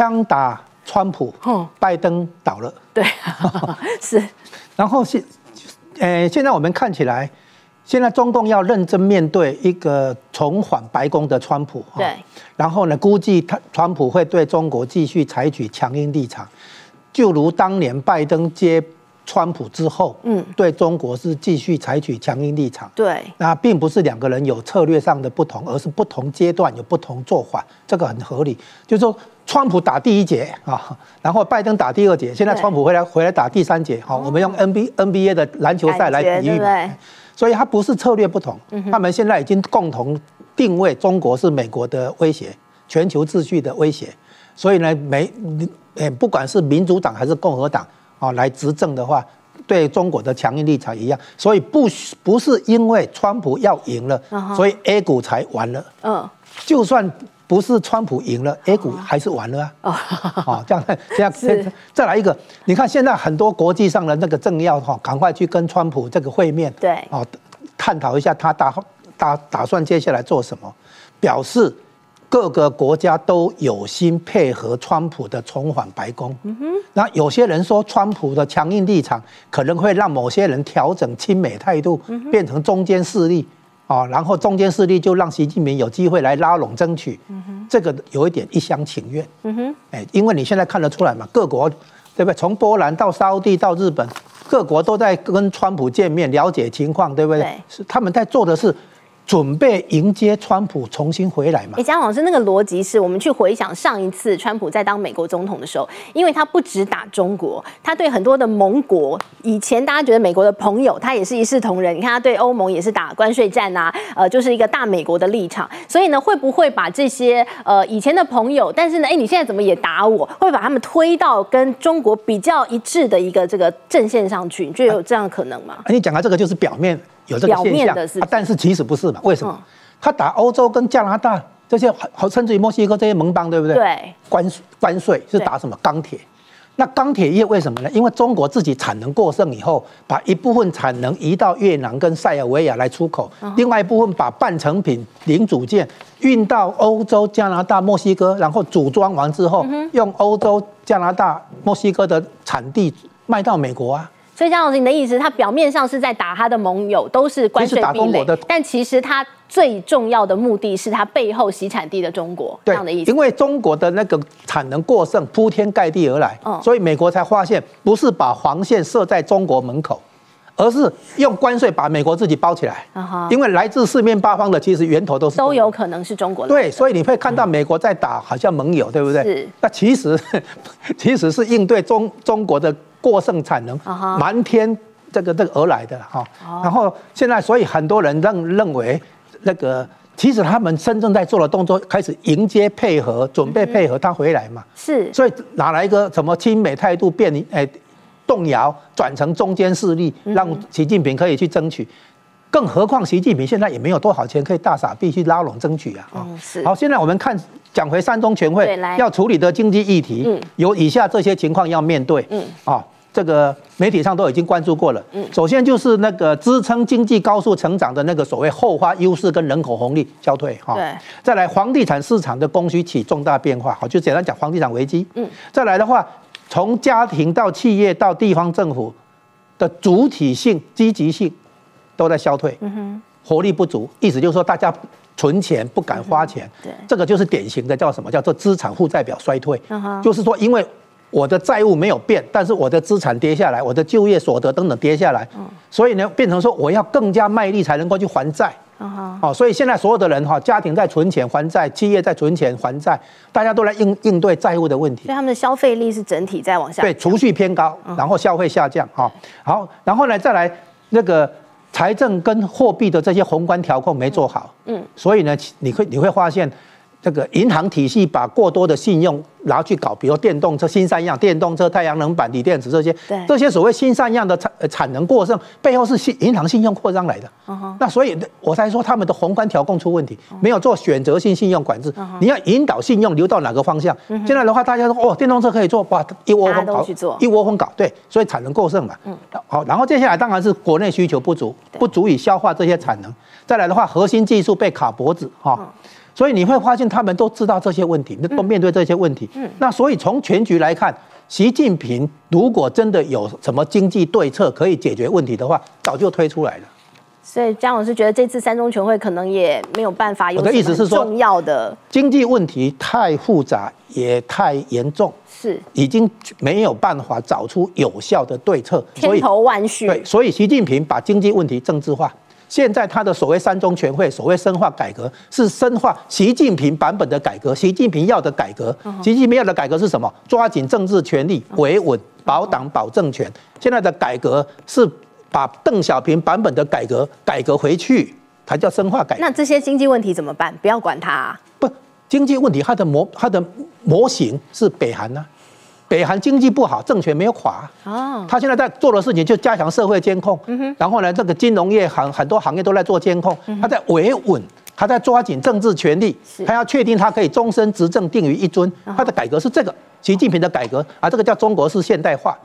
枪打川普，拜登倒了。对，是。然后现，呃，现在我们看起来，现在中共要认真面对一个重返白宫的川普。对。然后呢，估计他川普会对中国继续采取强硬立场，就如当年拜登接。川普之后，嗯，对中国是继续采取强硬立场。对，那并不是两个人有策略上的不同，而是不同阶段有不同做法，这个很合理。就是说，川普打第一节啊，然后拜登打第二节，现在川普回来回来打第三节。好，我们用 N B N B A 的篮球赛来比喻，所以它不是策略不同，他们现在已经共同定位中国是美国的威胁，全球秩序的威胁。所以呢，美，诶，不管是民主党还是共和党。啊，来执政的话，对中国的强硬立场一样，所以不不是因为川普要赢了，所以 A 股才完了。嗯，就算不是川普赢了，A 股还是完了啊。哦，这样 这样再再来一个，你看现在很多国际上的那个政要哈，赶快去跟川普这个会面，对，哦，探讨一下他打打打算接下来做什么，表示。各个国家都有心配合川普的重返白宫。嗯哼，那有些人说，川普的强硬立场可能会让某些人调整亲美态度，变成中间势力啊，然后中间势力就让习近平有机会来拉拢争取。这个有一点一厢情愿。嗯哼，哎，因为你现在看得出来嘛，各国对不对？从波兰到沙地到日本，各国都在跟川普见面，了解情况，对不对？是他们在做的是。准备迎接川普重新回来嘛？哎，江老师，那个逻辑是我们去回想上一次川普在当美国总统的时候，因为他不只打中国，他对很多的盟国，以前大家觉得美国的朋友，他也是一视同仁。你看他对欧盟也是打关税战啊，呃，就是一个大美国的立场。所以呢，会不会把这些呃以前的朋友，但是呢，哎，你现在怎么也打我？会把他们推到跟中国比较一致的一个这个阵线上去？你觉得有这样的可能吗？你讲到这个就是表面。有这个现象，但是其实不是嘛？为什么？他打欧洲跟加拿大这些，好甚至于墨西哥这些盟邦，对不对？对。关关税是打什么？钢铁。那钢铁业为什么呢？因为中国自己产能过剩以后，把一部分产能移到越南跟塞尔维亚来出口，另外一部分把半成品零组件运到欧洲、加拿大、墨西哥，然后组装完之后，用欧洲、加拿大、墨西哥的产地卖到美国啊。所以江老师，你的意思，他表面上是在打他的盟友，都是关税壁垒，但其实他最重要的目的是他背后洗产地的中国这样的意思。因为中国的那个产能过剩，铺天盖地而来，所以美国才发现，不是把黄线设在中国门口，而是用关税把美国自己包起来。因为来自四面八方的，其实源头都是都有可能是中国。对，所以你会看到美国在打，好像盟友，对不对？是。那其实 其实是应对中中国的。过剩产能，瞒天这个这个而来的哈，然后现在所以很多人认认为那个其实他们真正在做的动作开始迎接配合，准备配合他回来嘛，是，所以哪来一个什么亲美态度变诶动摇，转成中间势力，让习近平可以去争取，更何况习近平现在也没有多少钱可以大傻逼去拉拢争取啊，啊，是，好，现在我们看。讲回三中全会要处理的经济议题，有以下这些情况要面对。嗯，啊，这个媒体上都已经关注过了。嗯，首先就是那个支撑经济高速成长的那个所谓后发优势跟人口红利消退。哈，对。再来，房地产市场的供需起重大变化。好，就简单讲房地产危机。嗯。再来的话，从家庭到企业到地方政府的主体性、积极性都在消退。嗯哼。活力不足，意思就是说大家。存钱不敢花钱，对，这个就是典型的叫什么？叫做资产负债表衰退。嗯就是说，因为我的债务没有变，但是我的资产跌下来，我的就业所得等等跌下来，嗯所以呢，变成说我要更加卖力才能够去还债。哦，所以现在所有的人哈，家庭在存钱还债，企业在存钱还债，大家都来应应对债务的问题。所以他们的消费力是整体在往下。对，储蓄偏高，然后消费下降。哈，好，然后呢，再来那个。财政跟货币的这些宏观调控没做好，嗯，所以呢，你会你会发现。这个银行体系把过多的信用拿去搞，比如电动车、新三样、电动车、太阳能板、锂电池这些，这些所谓新三样的产产能过剩，背后是信银行信用扩张来的。那所以我才说他们的宏观调控出问题，没有做选择性信用管制。你要引导信用流到哪个方向？现在的话，大家说哦，电动车可以做，哇，一窝蜂搞，一窝蜂搞，对，所以产能过剩嘛。好，然后接下来当然是国内需求不足，不足以消化这些产能。再来的话，核心技术被卡脖子，哈。所以你会发现他们都知道这些问题，都面对这些问题。嗯，那所以从全局来看，习近平如果真的有什么经济对策可以解决问题的话，早就推出来了。所以江老师觉得这次三中全会可能也没有办法有的意思是说重要的经济问题太复杂也太严重，是已经没有办法找出有效的对策，千头万绪。对，所以习近平把经济问题政治化。现在他的所谓三中全会，所谓深化改革，是深化习近平版本的改革。习近平要的改革，习近平要的改革是什么？抓紧政治权力，维稳，保党，保政权。现在的改革是。把邓小平版本的改革改革回去，才叫深化改革。那这些经济问题怎么办？不要管它。不，经济问题它的模它的模型是北韩呢。北韩经济不好，政权没有垮。哦。他现在在做的事情就加强社会监控。嗯哼。然后呢，这个金融业行很多行业都在做监控。他在维稳，他在抓紧政治权力。他要确定他可以终身执政定于一尊。他的改革是这个，习近平的改革啊，这个叫中国式现代化。